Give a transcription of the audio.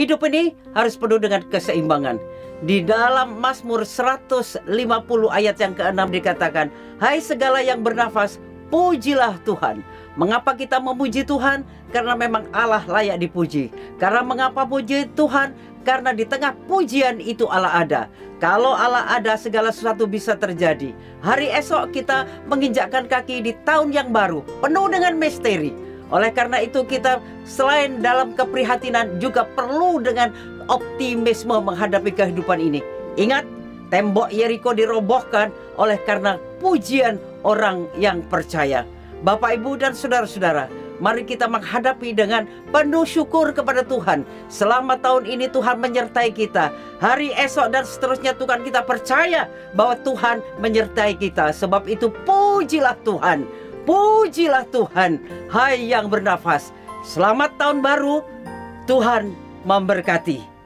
Hidup ini harus penuh dengan keseimbangan. Di dalam Mazmur 150 ayat yang ke-6 dikatakan, Hai segala yang bernafas, pujilah Tuhan. Mengapa kita memuji Tuhan? Karena memang Allah layak dipuji. Karena mengapa puji Tuhan? Karena di tengah pujian itu Allah ada. Kalau Allah ada, segala sesuatu bisa terjadi. Hari esok kita menginjakkan kaki di tahun yang baru, penuh dengan misteri. Oleh karena itu kita selain dalam keprihatinan juga perlu dengan optimisme menghadapi kehidupan ini. Ingat, tembok Yeriko dirobohkan oleh karena pujian orang yang percaya. Bapak, Ibu, dan saudara-saudara, mari kita menghadapi dengan penuh syukur kepada Tuhan. Selama tahun ini Tuhan menyertai kita. Hari esok dan seterusnya Tuhan kita percaya bahwa Tuhan menyertai kita. Sebab itu pujilah Tuhan. Pujilah Tuhan. Hai yang bernafas. Selamat tahun baru. Tuhan memberkati.